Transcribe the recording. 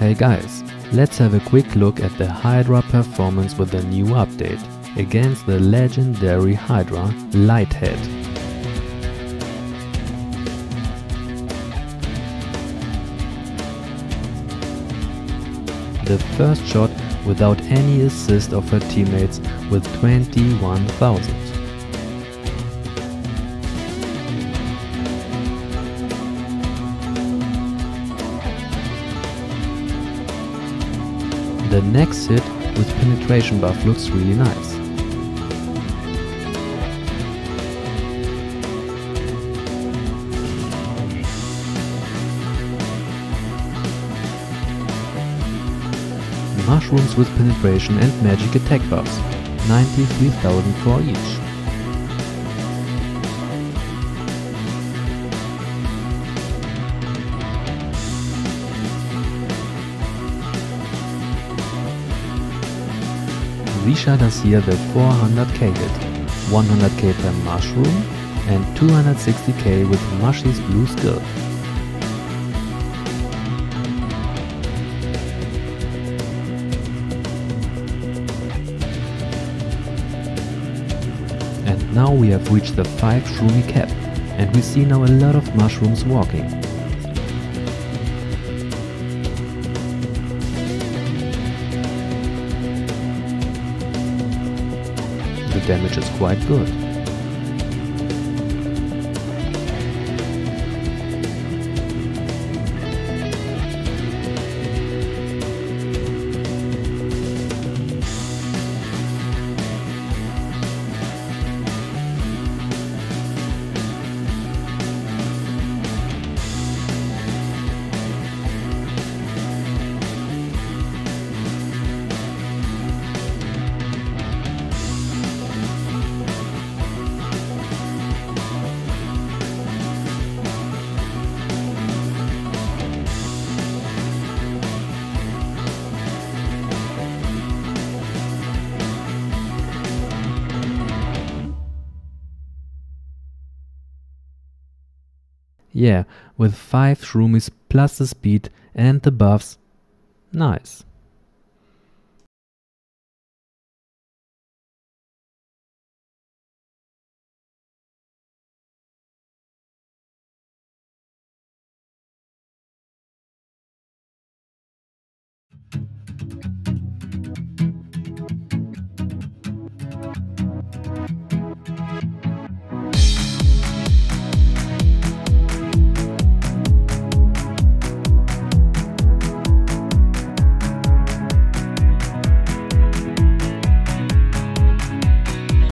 Hey guys, let's have a quick look at the Hydra performance with the new update against the legendary Hydra Lighthead. The first shot without any assist of her teammates with 21,000. The next hit with penetration buff looks really nice. Mushrooms with penetration and magic attack buffs, 93,000 for each. Visha does here the 400k hit, 100k per mushroom and 260k with Mushy's blue skill. And now we have reached the 5 shroomy cap and we see now a lot of mushrooms walking. The damage is quite good. Yeah, with 5 shroomies plus the speed and the buffs, nice.